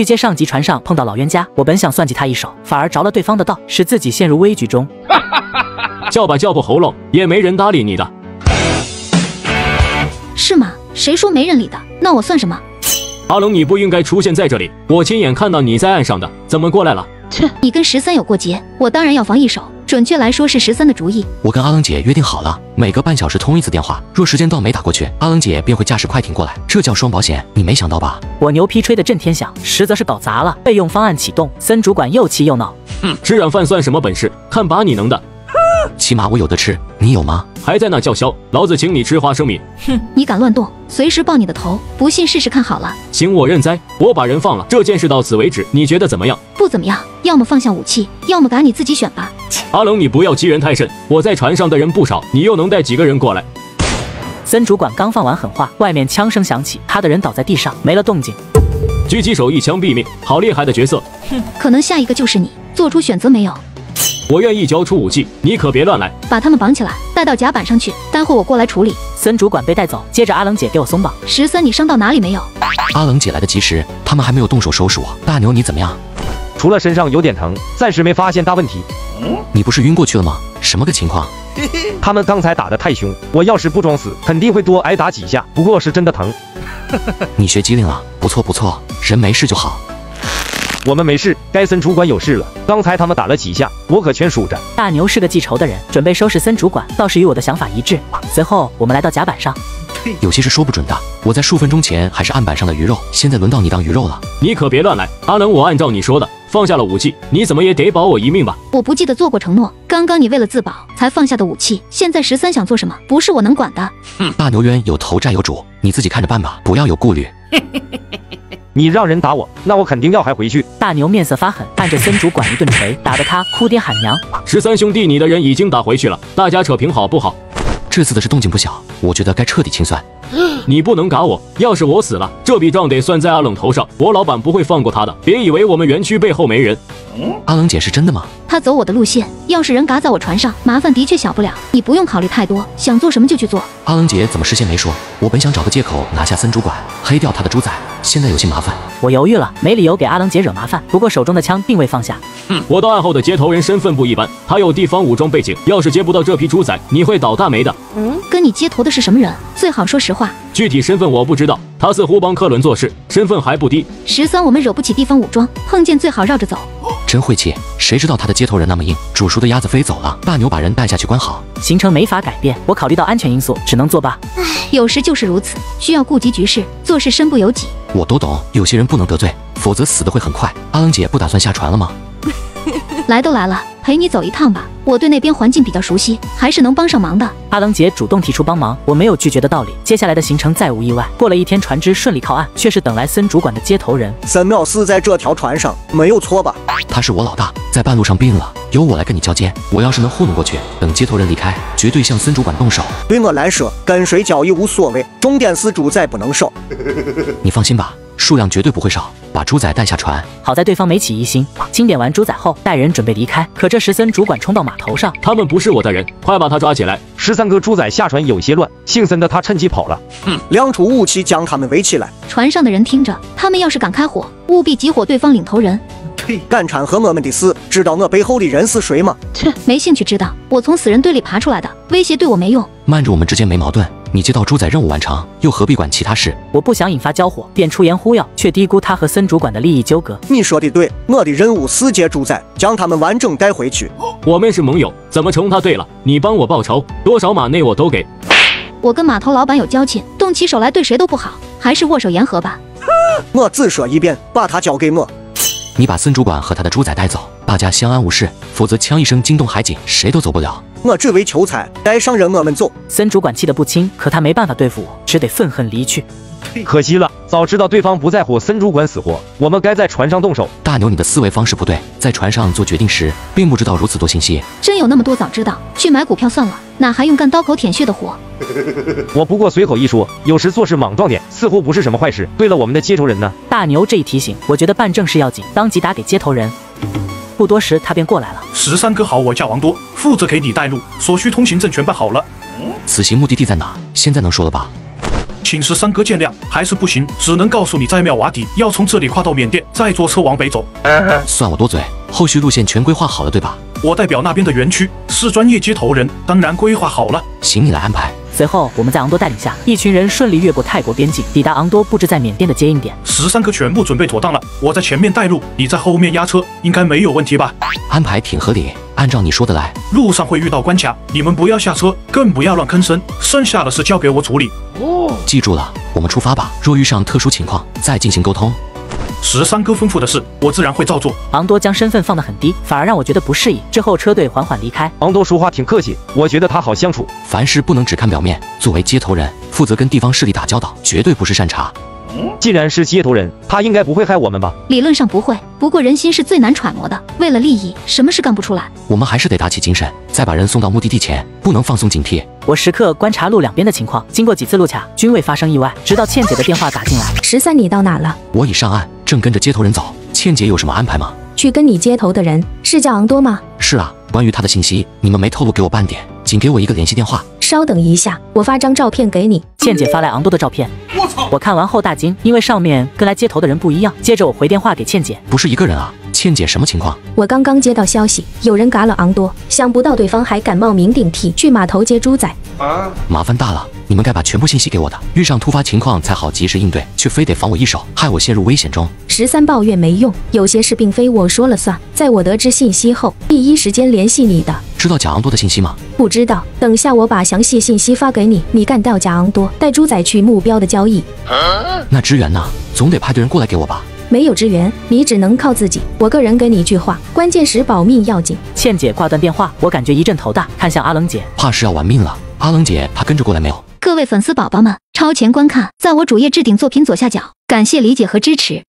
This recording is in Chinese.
去接上级船上碰到老冤家，我本想算计他一手，反而着了对方的道，使自己陷入危局中。叫吧叫破喉咙，也没人搭理你的。是吗？谁说没人理的？那我算什么？阿龙，你不应该出现在这里，我亲眼看到你在岸上的，怎么过来了？切，你跟十三有过节，我当然要防一手。准确来说是十三的主意。我跟阿龙姐约定好了，每隔半小时通一次电话，若时间到没打过去，阿冷姐便会驾驶快艇过来，这叫双保险。你没想到吧？我牛皮吹得震天响，实则是搞砸了。备用方案启动，森主管又气又恼。哼，吃软饭算什么本事？看把你能的！起码我有的吃，你有吗？还在那叫嚣，老子请你吃花生米！哼，你敢乱动，随时爆你的头！不信试试看好了。行，我认栽，我把人放了。这件事到此为止，你觉得怎么样？不怎么样，要么放下武器，要么赶你自己选吧。阿冷，你不要欺人太甚。我在船上的人不少，你又能带几个人过来？森主管刚放完狠话，外面枪声响起，他的人倒在地上，没了动静。狙击手一枪毙命，好厉害的角色！哼，可能下一个就是你。做出选择没有？我愿意交出武器，你可别乱来。把他们绑起来，带到甲板上去，待会我过来处理。森主管被带走，接着阿冷姐给我松绑。十三，你伤到哪里没有？阿冷姐来得及时，他们还没有动手收拾我。大牛，你怎么样？除了身上有点疼，暂时没发现大问题。你不是晕过去了吗？什么个情况？他们刚才打得太凶，我要是不装死，肯定会多挨打几下。不过是真的疼。你学机灵了，不错不错，人没事就好。我们没事，该森主管有事了。刚才他们打了几下，我可全数着。大牛是个记仇的人，准备收拾森主管，倒是与我的想法一致。随后我们来到甲板上，有些是说不准的。我在数分钟前还是案板上的鱼肉，现在轮到你当鱼肉了。你可别乱来，阿冷，我按照你说的放下了武器，你怎么也得保我一命吧？我不记得做过承诺，刚刚你为了自保才放下的武器，现在十三想做什么，不是我能管的。哼，大牛冤有头债有主，你自己看着办吧，不要有顾虑。你让人打我，那我肯定要还回去。大牛面色发狠，按着森主管一顿锤，打得他哭爹喊娘。十三兄弟，你的人已经打回去了，大家扯平好不好？这次的事动静不小，我觉得该彻底清算。你不能嘎我，要是我死了，这笔账得算在阿冷头上，我老板不会放过他的。别以为我们园区背后没人。阿冷姐是真的吗？他走我的路线，要是人嘎在我船上，麻烦的确小不了。你不用考虑太多，想做什么就去做。阿冷姐怎么事先没说？我本想找个借口拿下森主管，黑掉他的猪仔，现在有些麻烦。我犹豫了，没理由给阿冷姐惹麻烦。不过手中的枪并未放下。哼，我到案后的接头人身份不一般，他有地方武装背景，要是接不到这批猪仔，你会倒大霉的。嗯，跟你接头的是什么人？最好说实话。具体身份我不知道，他似乎帮科伦做事，身份还不低。十三，我们惹不起地方武装，碰见最好绕着走。真晦气，谁知道他的接头人那么硬？煮熟的鸭子飞走了。大牛把人带下去关好。行程没法改变，我考虑到安全因素，只能作罢。唉，有时就是如此，需要顾及局势，做事身不由己。我都懂，有些人不能得罪，否则死的会很快。阿冷姐不打算下船了吗？来都来了，陪你走一趟吧。我对那边环境比较熟悉，还是能帮上忙的。阿冷姐主动提出帮忙，我没有拒绝的道理。接下来的行程再无意外，过了一天，船只顺利靠岸，却是等来森主管的接头人。森妙死在这条船上，没有错吧？他是我老大，在半路上病了，由我来跟你交接。我要是能糊弄过去，等接头人离开，绝对向森主管动手。对我来说，跟谁交易无所谓，重点是主宰不能少。你放心吧。数量绝对不会少，把猪仔带下船。好在对方没起疑心，清点完猪仔后，带人准备离开。可这时森主管冲到码头上，他们不是我的人，快把他抓起来！十三个猪仔下船有些乱，姓森的他趁机跑了。嗯，亮出武器将他们围起来。船上的人听着，他们要是敢开火，务必集火对方领头人。呸！敢掺和我们的事，知道我背后的人是谁吗？切，没兴趣知道。我从死人堆里爬出来的，威胁对我没用。慢着，我们之间没矛盾。你接到猪仔任务完成，又何必管其他事？我不想引发交火，便出言忽悠，却低估他和森主管的利益纠葛。你说的对，我的任务是接猪仔，将他们完整带回去。我们是盟友，怎么成他对了？你帮我报仇，多少马内我都给。我跟码头老板有交情，动起手来对谁都不好，还是握手言和吧。我只说一遍，把他交给我。你把森主管和他的猪仔带走，大家相安无事，否则枪一声惊动海景，谁都走不了。我只为求财，带上人我们走。森主管气得不轻，可他没办法对付我，只得愤恨离去。可惜了，早知道对方不在乎森主管死活，我们该在船上动手。大牛，你的思维方式不对，在船上做决定时，并不知道如此多信息。真有那么多，早知道去买股票算了，哪还用干刀口舔血的活？我不过随口一说，有时做事莽撞点，似乎不是什么坏事。对了，我们的接头人呢？大牛这一提醒，我觉得办正事要紧，当即打给接头人。不多时，他便过来了。十三哥好，我叫王多，负责给你带路，所需通行证全办好了。此行目的地在哪？现在能说了吧？请十三哥见谅，还是不行，只能告诉你，在妙瓦底要从这里跨到缅甸，再坐车往北走。算我多嘴，后续路线全规划好了对吧？我代表那边的园区，是专业接头人，当然规划好了。行，你来安排。随后，我们在昂多带领下，一群人顺利越过泰国边境，抵达昂多布置在缅甸的接应点。十三哥全部准备妥当了，我在前面带路，你在后面压车，应该没有问题吧？安排挺合理，按照你说的来。路上会遇到关卡，你们不要下车，更不要乱吭声，剩下的事交给我处理。哦记住了，我们出发吧。若遇上特殊情况，再进行沟通。十三哥吩咐的事，我自然会照做。昂多将身份放得很低，反而让我觉得不适应。之后车队缓缓离开。昂多说话挺客气，我觉得他好相处。凡事不能只看表面。作为接头人，负责跟地方势力打交道，绝对不是善茬。既然是接头人，他应该不会害我们吧？理论上不会，不过人心是最难揣摩的。为了利益，什么事干不出来？我们还是得打起精神，在把人送到目的地前，不能放松警惕。我时刻观察路两边的情况，经过几次路卡，均未发生意外。直到倩姐的电话打进来，十三，你到哪了？我已上岸，正跟着接头人走。倩姐有什么安排吗？去跟你接头的人是叫昂多吗？是啊，关于他的信息，你们没透露给我半点，仅给我一个联系电话。稍等一下，我发张照片给你。倩姐发来昂多的照片，我操！我看完后大惊，因为上面跟来接头的人不一样。接着我回电话给倩姐，不是一个人啊。倩姐，什么情况？我刚刚接到消息，有人嘎了昂多，想不到对方还敢冒名顶替去码头接猪仔。啊！麻烦大了，你们该把全部信息给我的，遇上突发情况才好及时应对，却非得防我一手，害我陷入危险中。十三抱怨没用，有些事并非我说了算。在我得知信息后，第一时间联系你的。知道贾昂多的信息吗？不知道，等下我把详细信息发给你。你干掉贾昂多，带猪仔去目标的交易。那支援呢？总得派队人过来给我吧。没有支援，你只能靠自己。我个人给你一句话：关键时保命要紧。倩姐挂断电话，我感觉一阵头大，看向阿冷姐，怕是要玩命了。阿冷姐，她跟着过来没有？各位粉丝宝宝们，超前观看，在我主页置顶作品左下角，感谢理解和支持。